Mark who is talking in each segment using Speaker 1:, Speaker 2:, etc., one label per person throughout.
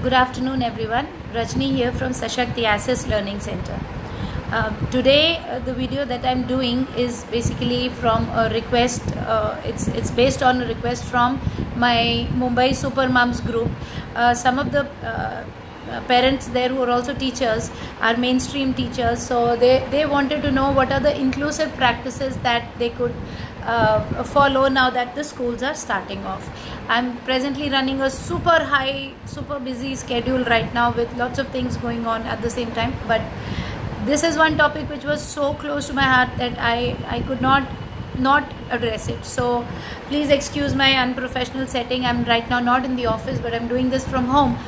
Speaker 1: Good afternoon, everyone. Rajni here from Sashakti Access Learning Center. Uh, today, uh, the video that I'm doing is basically from a request. Uh, it's it's based on a request from my Mumbai Super Moms group. Uh, some of the uh, parents there who are also teachers are mainstream teachers, so they they wanted to know what are the inclusive practices that they could uh, follow now that the schools are starting off. I'm presently running a super high, super busy schedule right now with lots of things going on at the same time. But this is one topic which was so close to my heart that I, I could not not address it so please excuse my unprofessional setting i'm right now not in the office but i'm doing this from home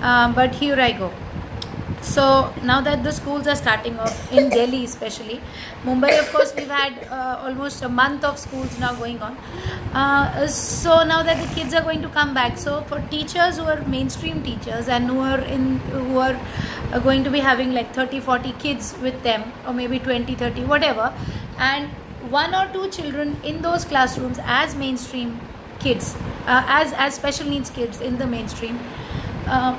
Speaker 1: uh, but here i go so now that the schools are starting off in delhi especially mumbai of course we've had uh, almost a month of schools now going on. Uh, so now that the kids are going to come back so for teachers who are mainstream teachers and who are in who are uh, going to be having like 30 40 kids with them or maybe 20 30 whatever and one or two children in those classrooms as mainstream kids uh, as as special needs kids in the mainstream uh,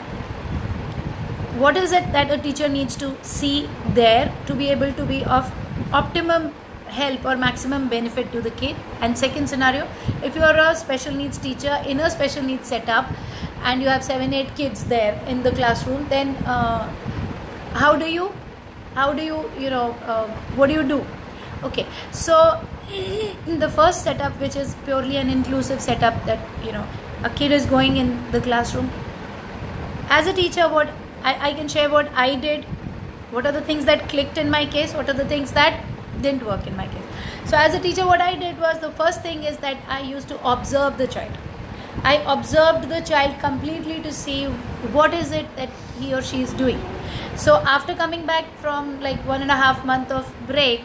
Speaker 1: what is it that a teacher needs to see there to be able to be of optimum help or maximum benefit to the kid? And second scenario if you are a special needs teacher in a special needs setup and you have seven eight kids there in the classroom then uh, how do you how do you you know uh, what do you do? Okay so in the first setup which is purely an inclusive setup that you know a kid is going in the classroom as a teacher what I, I can share what I did, what are the things that clicked in my case, what are the things that didn't work in my case. So, as a teacher, what I did was the first thing is that I used to observe the child. I observed the child completely to see what is it that he or she is doing. So, after coming back from like one and a half month of break,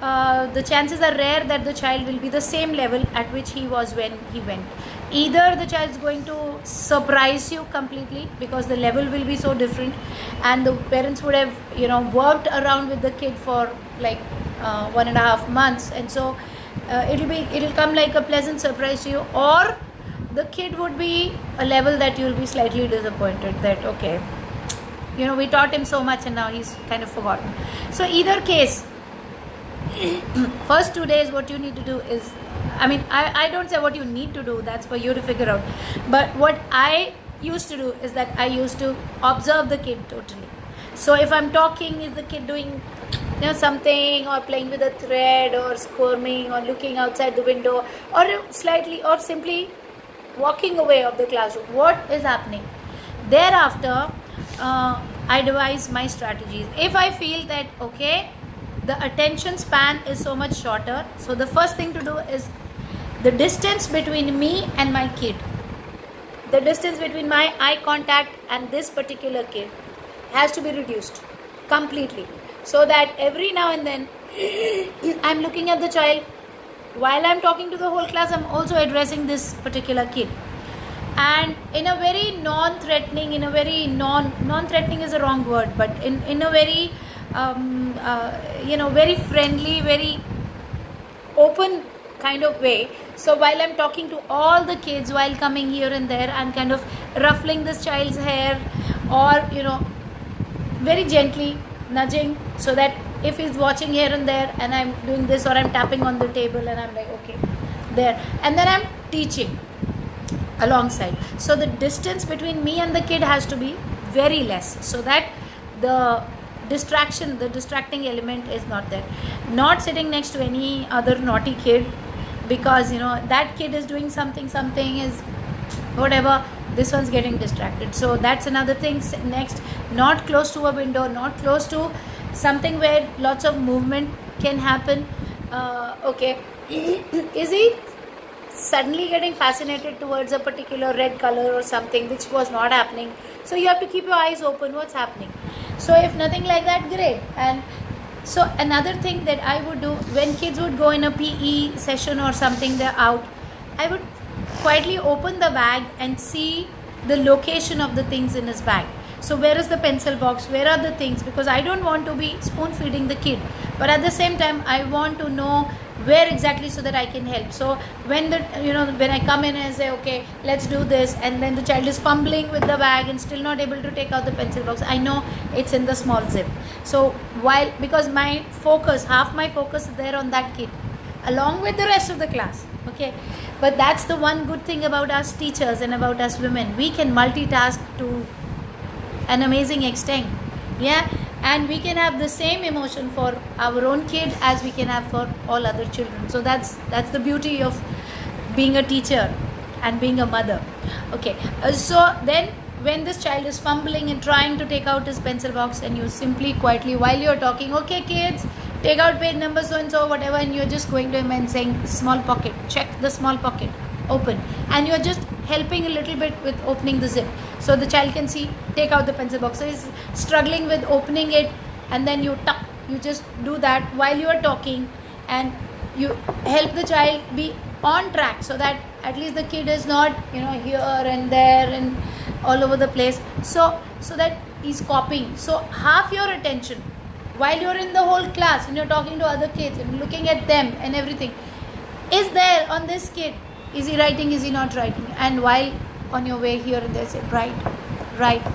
Speaker 1: uh, the chances are rare that the child will be the same level at which he was when he went either the child is going to surprise you completely because the level will be so different and the parents would have you know worked around with the kid for like uh, one and a half months. And so uh, it'll be it'll come like a pleasant surprise to you or the kid would be a level that you'll be slightly disappointed that okay you know we taught him so much and now he's kind of forgotten. So either case first two days what you need to do is I mean, I, I don't say what you need to do, that's for you to figure out. But what I used to do is that I used to observe the kid totally. So if I'm talking, is the kid doing you know something or playing with a thread or squirming or looking outside the window or slightly or simply walking away of the classroom? What is happening? Thereafter, uh, I devise my strategies. If I feel that okay, the attention span is so much shorter, so the first thing to do is the distance between me and my kid. The distance between my eye contact and this particular kid has to be reduced completely so that every now and then i'm looking at the child. While i'm talking to the whole class i'm also addressing this particular kid. And in a very non-threatening in a very non non-threatening is a wrong word but in in a very um, uh, you know very friendly very open kind of way. So while i'm talking to all the kids while coming here and there i'm kind of ruffling this child's hair or you know very gently nudging so that if he's watching here and there and i'm doing this or i'm tapping on the table and i'm like okay there. And then i'm teaching alongside. So the distance between me and the kid has to be very less so that the distraction the distracting element is not there. Not sitting next to any other naughty kid because you know that kid is doing something something is whatever this one's getting distracted. So that's another thing. Next not close to a window not close to something where lots of movement can happen. Uh, okay. Is he suddenly getting fascinated towards a particular red color or something which was not happening? So you have to keep your eyes open. What's happening so if nothing like that great. And so another thing that i would do when kids would go in a pe session or something they're out i would quietly open the bag and see the location of the things in his bag. So where is the pencil box? Where are the things? Because i don't want to be spoon feeding the kid. But at the same time i want to know where exactly so that I can help. So when the you know when I come in and say okay let's do this and then the child is fumbling with the bag and still not able to take out the pencil box, I know it's in the small zip. So while because my focus half my focus is there on that kid along with the rest of the class okay but that's the one good thing about us teachers and about us women we can multitask to an amazing extent yeah and we can have the same emotion for our own kid as we can have for all other children. So that's that's the beauty of being a teacher and being a mother. Okay uh, so then when this child is fumbling and trying to take out his pencil box and you simply quietly while you're talking okay kids take out page number so and so whatever and you're just going to him and saying small pocket check the small pocket open. And you're just helping a little bit with opening the zip. So the child can see take out the pencil box. So he's struggling with opening it and then you tuck you just do that while you are talking and you help the child be on track so that at least the kid is not you know here and there and all over the place. So so that he's copying. So half your attention while you're in the whole class and you're talking to other kids and looking at them and everything is there on this kid is he writing? Is he not writing? And while on your way here and there say write write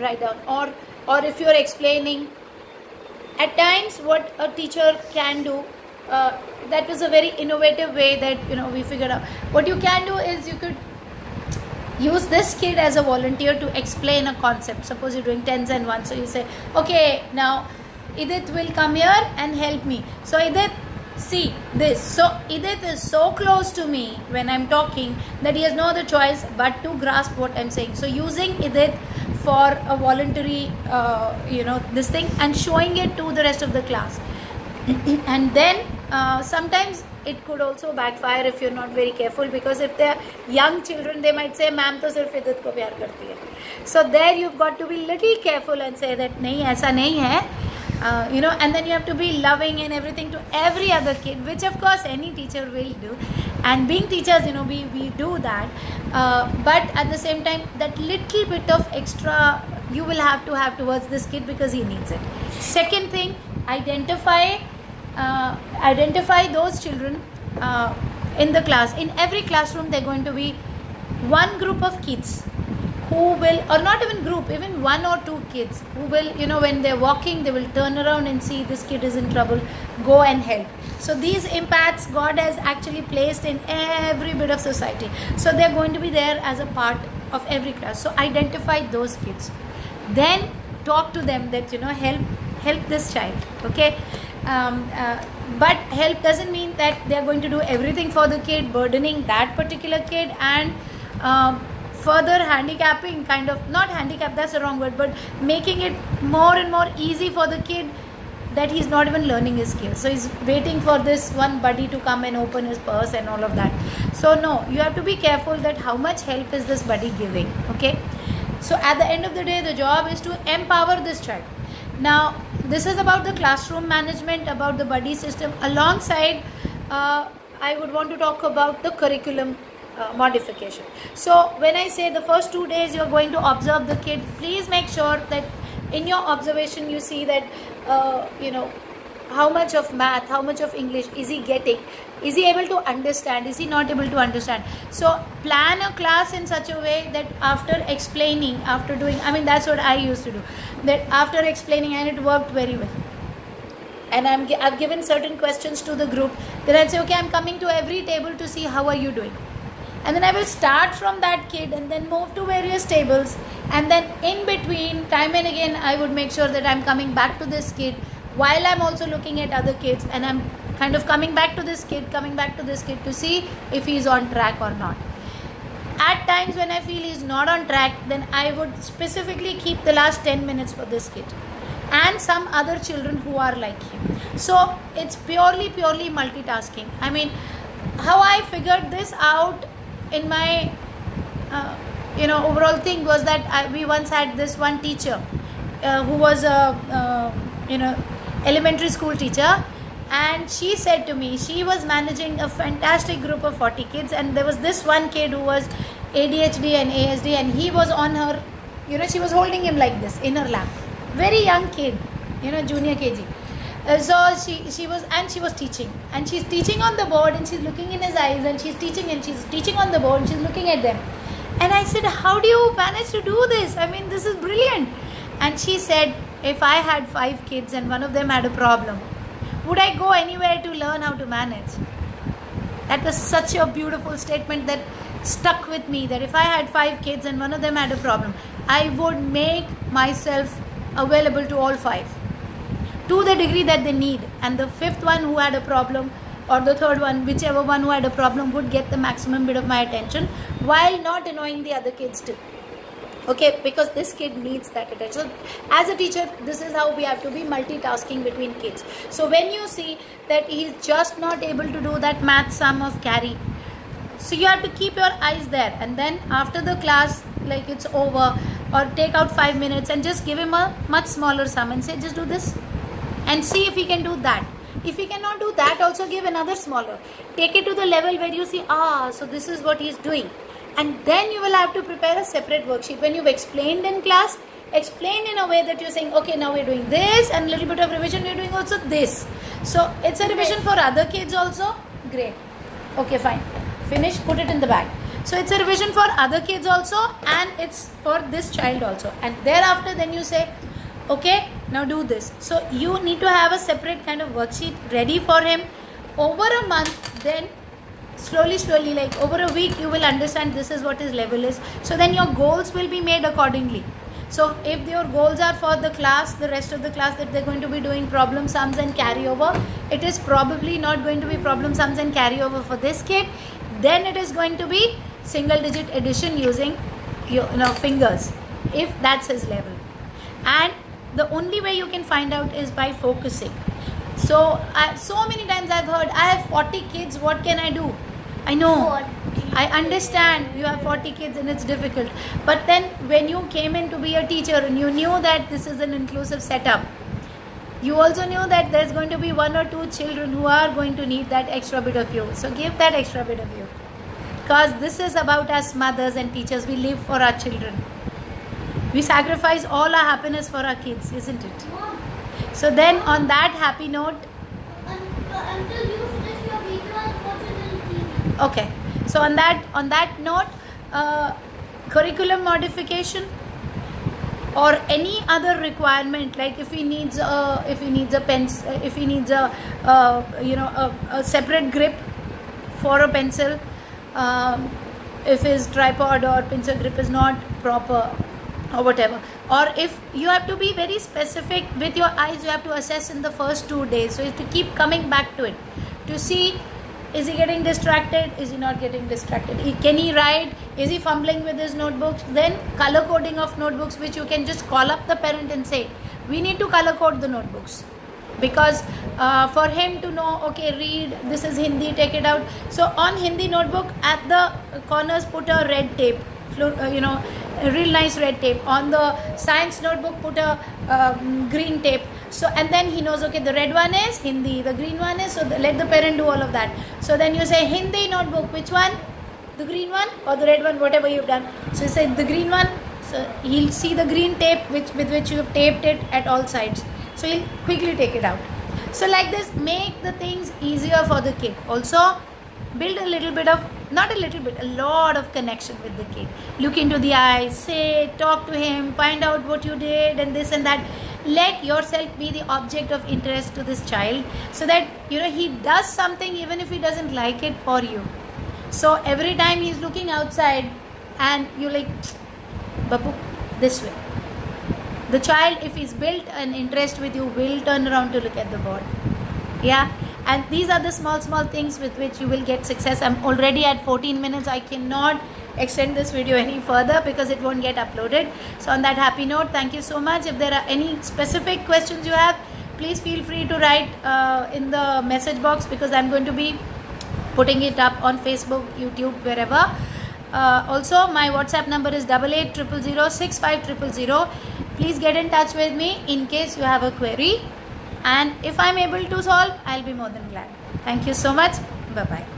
Speaker 1: write down. Or or if you're explaining at times what a teacher can do uh, that was a very innovative way that you know we figured out. What you can do is you could use this kid as a volunteer to explain a concept. Suppose you're doing tens and ones so you say okay now edith will come here and help me. So edith see this so edith is so close to me when i'm talking that he has no other choice but to grasp what i'm saying. So using edith for a voluntary uh, you know this thing and showing it to the rest of the class. And then uh, sometimes it could also backfire if you're not very careful because if they're young children they might say ma'am to sirf idit ko karti hai. So there you've got to be little careful and say that nahi aisa nahi hai uh, you know and then you have to be loving and everything to every other kid which of course any teacher will do. And being teachers you know we we do that. Uh, but at the same time that little bit of extra you will have to have towards this kid because he needs it. Second thing identify uh, identify those children uh, in the class. In every classroom they're going to be one group of kids who will or not even group even one or two kids who will you know when they're walking they will turn around and see this kid is in trouble go and help. So these impacts god has actually placed in every bit of society. So they're going to be there as a part of every class. So identify those kids. Then talk to them that you know help help this child okay? Um, uh, but help doesn't mean that they are going to do everything for the kid burdening that particular kid and um, further handicapping kind of not handicap that's the wrong word but making it more and more easy for the kid that he's not even learning his skills. So he's waiting for this one buddy to come and open his purse and all of that. So no you have to be careful that how much help is this buddy giving okay? So at the end of the day the job is to empower this child. Now this is about the classroom management about the buddy system. Alongside uh, i would want to talk about the curriculum uh, modification. So when i say the first two days you're going to observe the kid please make sure that in your observation you see that uh, you know how much of math how much of english is he getting? Is he able to understand? Is he not able to understand? So plan a class in such a way that after explaining after doing i mean that's what i used to do that after explaining and it worked very well. And I'm, i've given certain questions to the group. Then i'd say okay i'm coming to every table to see how are you doing and then i will start from that kid and then move to various tables. And then in between time and again i would make sure that i'm coming back to this kid while i'm also looking at other kids and i'm kind of coming back to this kid coming back to this kid to see if he's on track or not. At times when i feel he's not on track then i would specifically keep the last 10 minutes for this kid and some other children who are like him. So it's purely purely multitasking. I mean how i figured this out in my uh, you know overall thing was that I, we once had this one teacher uh, who was a uh, you know elementary school teacher. And she said to me she was managing a fantastic group of 40 kids. And there was this one kid who was adhd and asd and he was on her you know she was holding him like this in her lap. Very young kid you know junior kg Uh, so she she was and she was teaching. And she's teaching on the board and she's looking in his eyes and she's teaching and she's teaching on the board and she's looking at them. And i said how do you manage to do this? I mean this is brilliant. And she said if i had five kids and one of them had a problem would i go anywhere to learn how to manage? That was such a beautiful statement that stuck with me that if i had five kids and one of them had a problem i would make myself available to all five to the degree that they need. And the fifth one who had a problem or the third one whichever one who had a problem would get the maximum bit of my attention while not annoying the other kids too. Okay because this kid needs that attention. So as a teacher this is how we have to be multitasking between kids. So when you see that he's just not able to do that math sum of carry so you have to keep your eyes there. And then after the class like it's over or take out five minutes and just give him a much smaller sum and say just do this and see if he can do that. If he cannot do that also give another smaller. Take it to the level where you see ah so this is what he's doing. And then you will have to prepare a separate worksheet. When you've explained in class explain in a way that you're saying okay now we're doing this and a little bit of revision we're doing also this. So it's a revision for other kids also? Great. Okay fine. Finish put it in the bag. So it's a revision for other kids also and it's for this child also. And thereafter then you say okay now do this. So you need to have a separate kind of worksheet ready for him. Over a month then slowly slowly like over a week you will understand this is what his level is. So then your goals will be made accordingly. So if your goals are for the class the rest of the class that they're going to be doing problem sums and carryover it is probably not going to be problem sums and carryover for this kid. Then it is going to be single digit addition using your you know, fingers if that's his level. And the only way you can find out is by focusing. So I, so many times i've heard i have 40 kids what can i do? I know. I understand you have 40 kids and it's difficult. But then when you came in to be a teacher and you knew that this is an inclusive setup you also knew that there's going to be one or two children who are going to need that extra bit of you. So give that extra bit of you. Because this is about us mothers and teachers. We live for our children we sacrifice all our happiness for our kids, isn't it? So then on that happy note.
Speaker 2: Until you finish your video.
Speaker 1: Okay. So on that on that note, uh, curriculum modification or any other requirement like if he needs a if he needs a pen if he needs a uh, you know a, a, separate grip for a pencil um, if his tripod or pencil grip is not proper or whatever. Or if you have to be very specific with your eyes you have to assess in the first two days. So you have to keep coming back to it to see is he getting distracted? Is he not getting distracted? Can he write? Is he fumbling with his notebooks? Then color coding of notebooks which you can just call up the parent and say we need to color code the notebooks. Because uh, for him to know okay read this is hindi take it out. So on hindi notebook at the corners put a red tape uh, you know real nice red tape. On the science notebook put a um, green tape. So and then he knows okay the red one is hindi the green one is so the, let the parent do all of that. So then you say hindi notebook which one? The green one or the red one whatever you've done. So you say the green one. So he'll see the green tape which with which you have taped it at all sides. So he'll quickly take it out. So like this make the things easier for the kid. Also build a little bit of not a little bit a lot of connection with the kid. Look into the eyes say talk to him find out what you did and this and that. Let yourself be the object of interest to this child so that you know he does something even if he doesn't like it for you. So every time he's looking outside and you like babu this way. The child if he's built an interest with you will turn around to look at the board. Yeah and these are the small small things with which you will get success. I'm already at 14 minutes. I cannot extend this video any further because it won't get uploaded. So on that happy note thank you so much. If there are any specific questions you have please feel free to write uh, in the message box because i'm going to be putting it up on facebook youtube wherever. Uh, also my whatsapp number is double eight triple zero six five triple zero. Please get in touch with me in case you have a query and if I'm able to solve I'll be more than glad. Thank you so much. Bye bye.